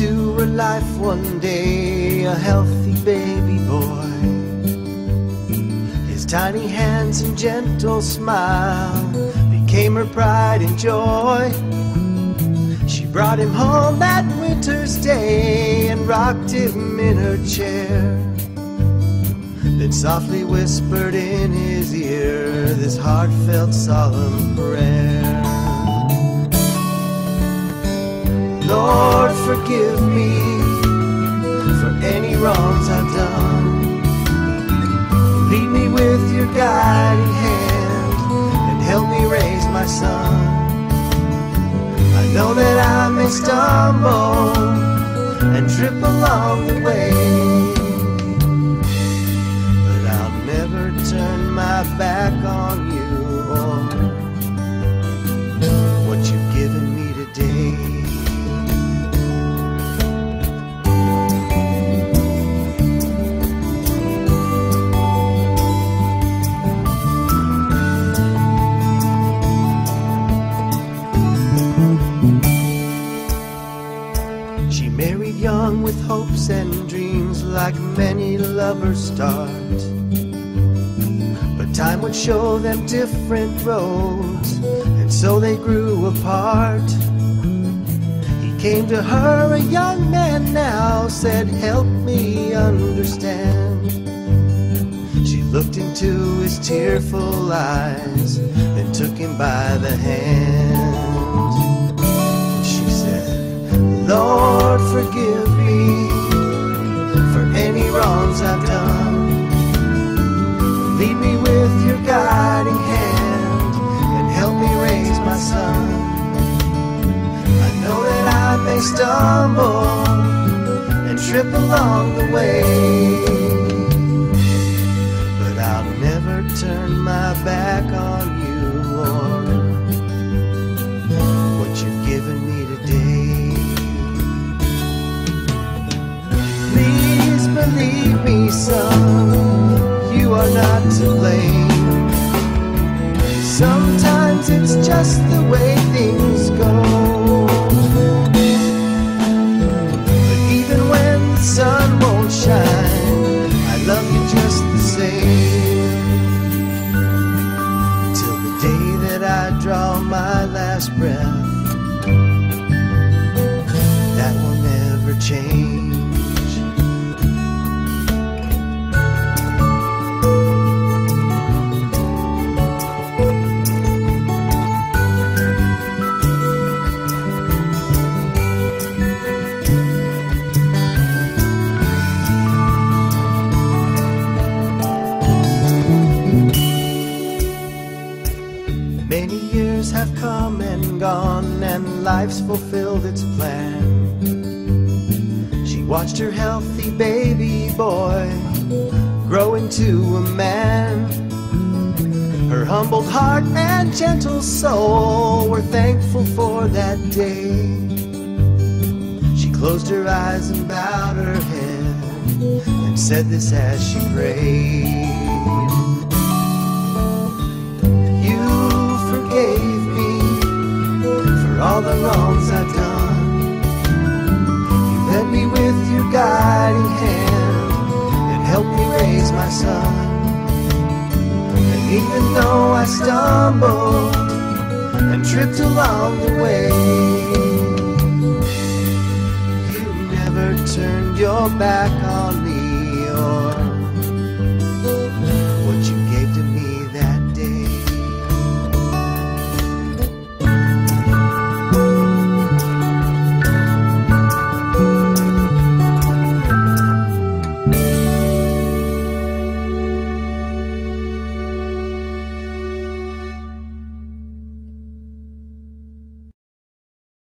into her life one day, a healthy baby boy. His tiny hands and gentle smile became her pride and joy. She brought him home that winter's day and rocked him in her chair. Then softly whispered in his ear this heartfelt, solemn prayer. Lord, forgive me for any wrongs I've done. Lead me with your guiding hand and help me raise my son. I know that I may stumble and trip along the way, like many lovers start. But time would show them different roads, and so they grew apart. He came to her, a young man now, said, Help me understand. She looked into his tearful eyes, then took him by the hand. She said, Lord, forgive me stumble and trip along the way, but I'll never turn my back on you, Lord. What you've given me today. Please believe me, son, you are not to blame. Sometimes it's just the way things just and life's fulfilled its plan. She watched her healthy baby boy grow into a man. Her humbled heart and gentle soul were thankful for that day. She closed her eyes and bowed her head and said this as she prayed. All the wrongs I've done. You led me with your guiding hand and helped me raise my son. And even though I stumbled and tripped along the way, you never turned your back on